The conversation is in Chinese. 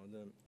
我的